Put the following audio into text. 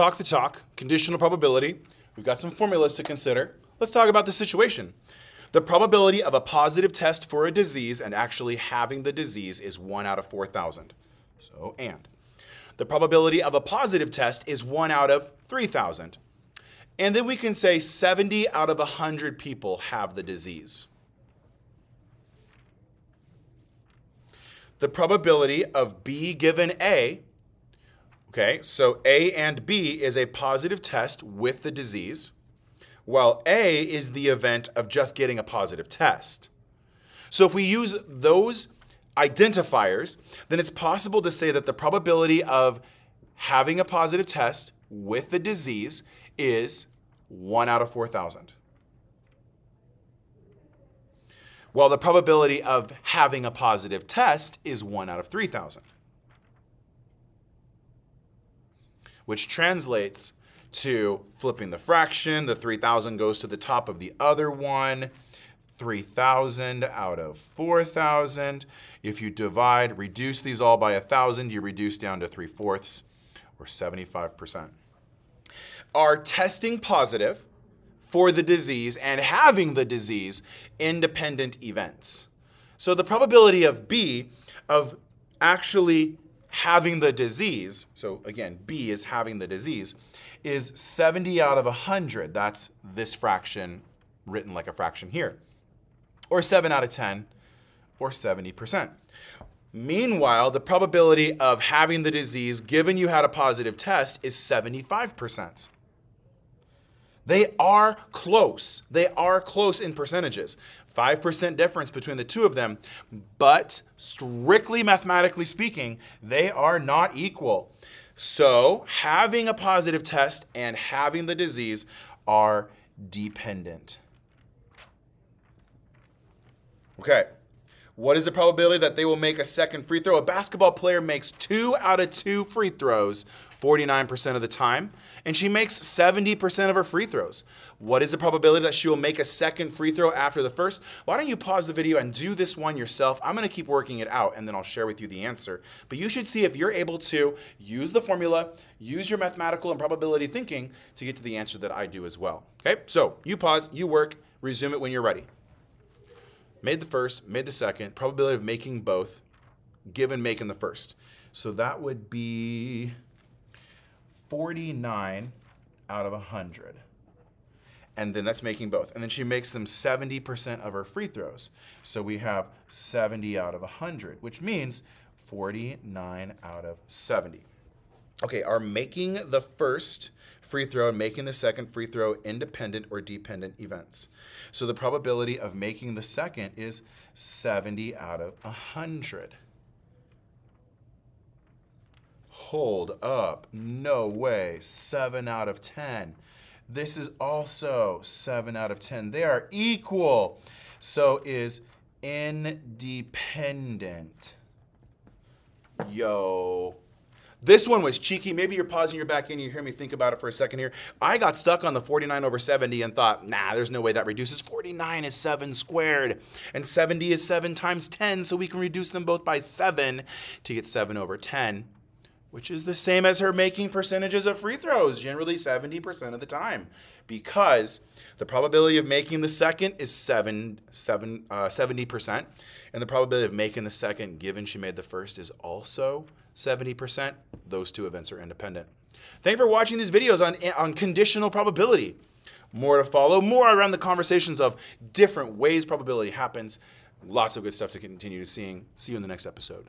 talk the talk, conditional probability. We've got some formulas to consider. Let's talk about the situation. The probability of a positive test for a disease and actually having the disease is 1 out of 4,000. So, and. The probability of a positive test is 1 out of 3,000. And then we can say 70 out of 100 people have the disease. The probability of B given A, okay, so A and B is a positive test with the disease while A is the event of just getting a positive test. So if we use those identifiers, then it's possible to say that the probability of having a positive test with the disease is 1 out of 4,000. While the probability of having a positive test is 1 out of 3,000. Which translates to flipping the fraction. The 3,000 goes to the top of the other one. 3,000 out of 4,000. If you divide, reduce these all by 1,000, you reduce down to 3 fourths or 75%. Are testing positive for the disease and having the disease independent events. So the probability of B of actually having the disease, so again, B is having the disease, is 70 out of 100. That's this fraction written like a fraction here. Or 7 out of 10, or 70%. Meanwhile, the probability of having the disease given you had a positive test is 75%. They are close. They are close in percentages. 5% difference between the two of them, but strictly mathematically speaking, they are not equal. So, having a positive test and having the disease are dependent. Okay. What is the probability that they will make a second free throw? A basketball player makes two out of two free throws 49% of the time, and she makes 70% of her free throws. What is the probability that she will make a second free throw after the first? Why don't you pause the video and do this one yourself? I'm going to keep working it out, and then I'll share with you the answer. But you should see if you're able to use the formula, use your mathematical and probability thinking to get to the answer that I do as well. Okay, so you pause, you work, resume it when you're ready. Made the first, made the second, probability of making both, given making the first. So that would be 49 out of 100. And then that's making both. And then she makes them 70% of her free throws. So we have 70 out of 100, which means 49 out of 70. Okay, are making the first free throw and making the second free throw independent or dependent events. So the probability of making the second is 70 out of 100. Hold up. No way. 7 out of 10. This is also 7 out of 10. They are equal. So is independent. Yo. This one was cheeky. Maybe you're pausing your back and you hear me think about it for a second here. I got stuck on the 49 over 70 and thought, nah, there's no way that reduces. 49 is 7 squared, and 70 is 7 times 10, so we can reduce them both by 7 to get 7 over 10 which is the same as her making percentages of free throws, generally 70% of the time, because the probability of making the second is seven, seven, uh, 70%, and the probability of making the second, given she made the first, is also 70%. Those two events are independent. Thank you for watching these videos on, on conditional probability. More to follow, more around the conversations of different ways probability happens. Lots of good stuff to continue to seeing. See you in the next episode.